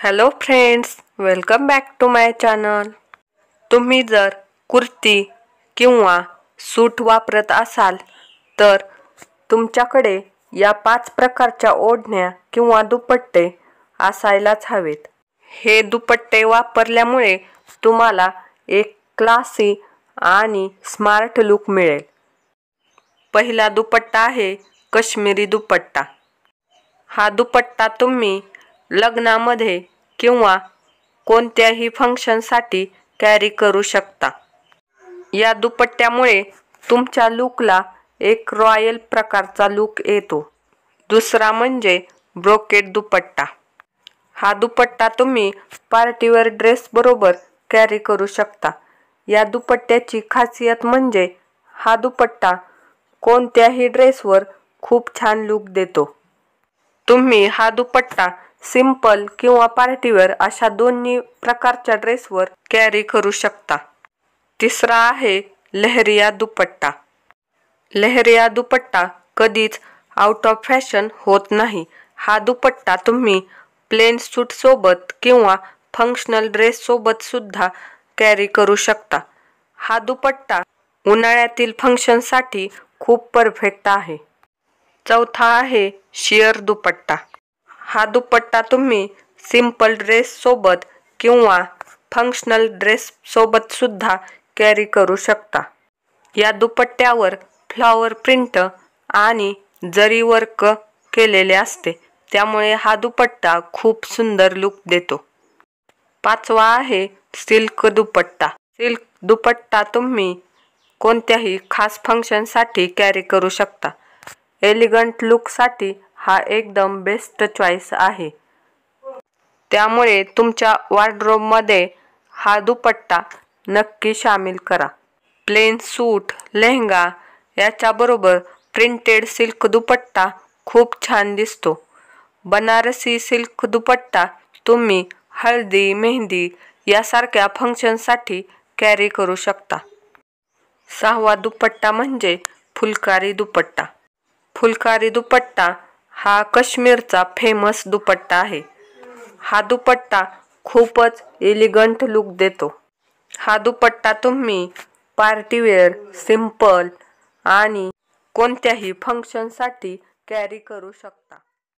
Hello friends welcome back to my channel तुम्ही जर कुर्ती किंवा सूट वापरत असाल तर तुमच्याकडे या पाच प्रकारच्या ओढण्या किंवा दुपट्टे असायलाच हवेत. हे दुपट्टे वापरल्यामुळे तुम्हाला एक क्लासी आणि स्मार्ट लुक मिळेल. पहिला दुपट्टा आहे कश्मीरी दुपट्टा. हा दुपट्टा तुम्ही लग्नामध्ये किंवा कोणत्याही फंक्शनसाठी कॅरी करू शकता. या दुपट्ट्यामुळे तुमच्या लुकला एक रॉयल प्रकारचा लुक येतो. दुसरा म्हणजे ब्रोकेट दुपट्टा. हा दुपट्टा तुम्ही पार्टीवेअर ड्रेसबरोबर कॅरी करू शकता. या दुपट्ट्याची खासियत म्हणजे हा दुपट्टा कोणत्याही ड्रेसवर खूप छान लुक देतो. तुम्ही हा दुपट्टा सिंपल किंवा पार्टीवेअर अशा दोन्ही प्रकारच्या ड्रेसवर कॅरी करू शकता. तिसरा आहे लेहरिया दुपट्टा. लहरिया दुपट्टा कधीच आउट ऑफ फॅशन होत नाही. हा दुपट्टा तुम्ही प्लेन सूटसोबत किंवा फंक्शनल ड्रेससोबत सुद्धा कॅरी करू शकता. हा दुपट्टा उन्हाळ्यातील फंक्शनसाठी खूप परफेक्ट आहे. चौथा आहे शिअर दुपट्टा. हा दुपट्टा तुम्ही सिंपल ड्रेससोबत किंवा फंक्शनल ड्रेससोबत सुद्धा कॅरी करू शकता. या दुपट्ट्यावर फ्लॉवर प्रिंट आणि जरी वर्क केलेले असते त्यामुळे हा दुपट्टा खूप सुंदर लुक देतो. पाचवा आहे सिल्क दुपट्टा. सिल्क दुपट्टा तुम्ही कोणत्याही खास फंक्शनसाठी कॅरी करू शकता. एलिगंट लुकसाठी हा एकदम बेस्ट चॉईस आहे. त्यामुळे तुमच्या वॉर्डरोबमध्ये हा दुपट्टा नक्की सामील करा. प्लेन सूट लेहंगा याच्याबरोबर प्रिंटेड सिल्क दुपट्टा खूप छान दिसतो. बनारसी सिल्क दुपट्टा तुम्ही हळदी मेहंदी यासारख्या फंक्शनसाठी कॅरी करू शकता. सहावा दुपट्टा म्हणजे फुलकारी दुपट्टा. फुलकारी दुपट्टा हा काश्मीरचा फेमस दुपट्टा आहे. हा दुपट्टा खूपच एलिगंट लुक देतो. हा दुपट्टा तुम्ही पार्टीवेअर सिंपल आणि कोणत्याही फंक्शनसाठी कॅरी करू शकता.